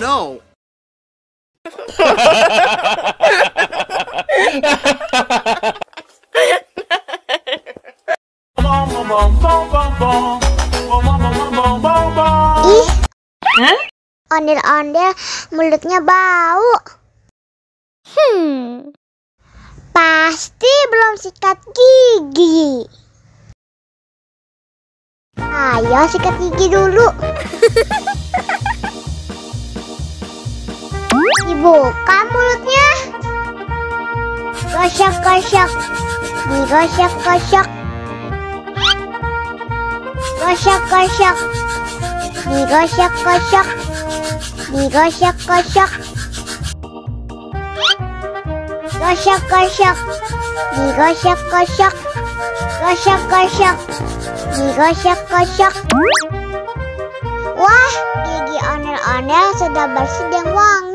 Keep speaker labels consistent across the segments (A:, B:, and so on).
A: no!
B: Ih, ondel-ondel mulutnya bau. Hmm, pasti belum sikat gigi. Ayo sikat gigi dulu. Dibuka mulutnya. Gosok-gosok. Digosok-gosok. Gosok-gosok. Digosok-gosok. Digosok-gosok. Gosok-gosok. Digosok-gosok. Gosok-gosok. Digosok-gosok. Wah, gigi onel-onel sudah bersih dan wangi.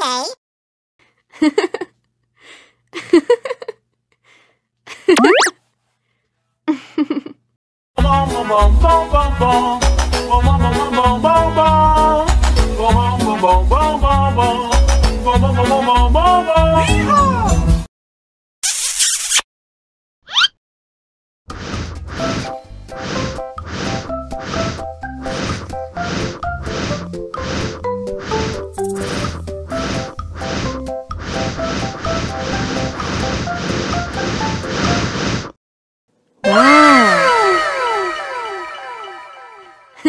B: okay.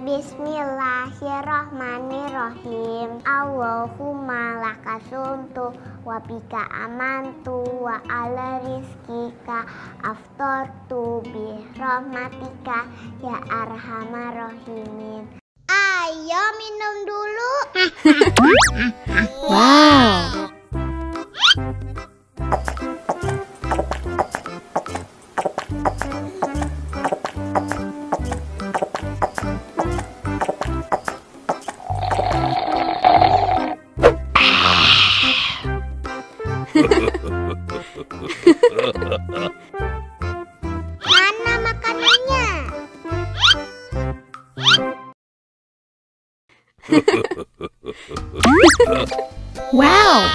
B: Bismillahirrahmanirrahim. Allahumma lakasumtu wa bika amantu wa ala rizkika aftortu bi rahmatika ya arhamar rahimin. Ayo minum dulu.
C: Wow. Wow.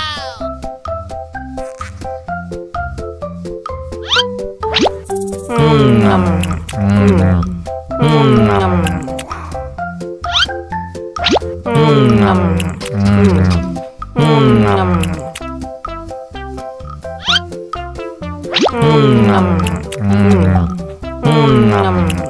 D: Mm.